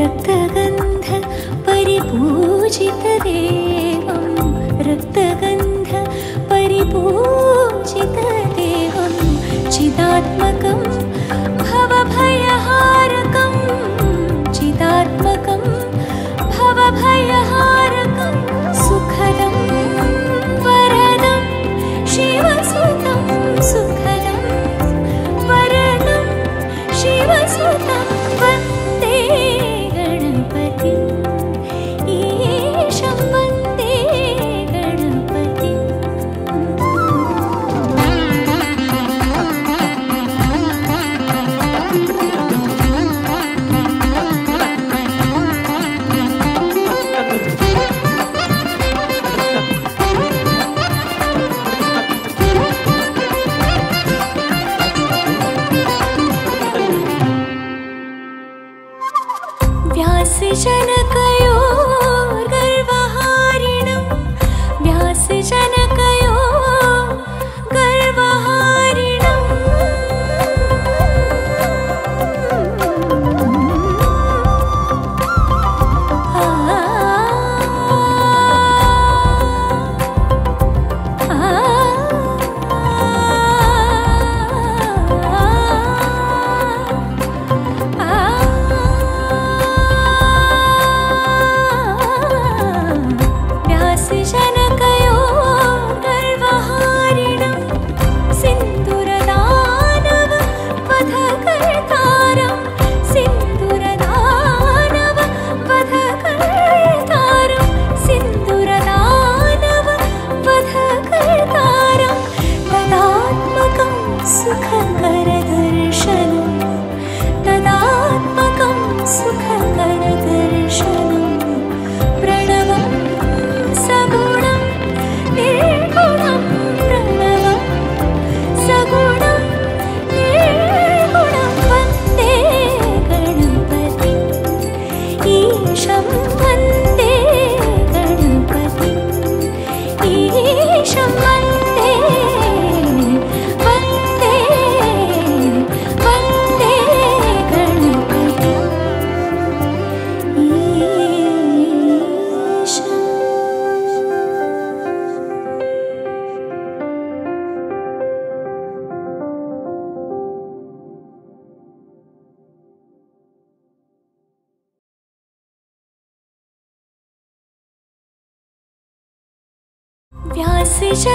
रक्तगन्ध परिपूजितदेवं रक्तगन्ध परिपूजितदेवं चिदात्मक से जनक 什么？श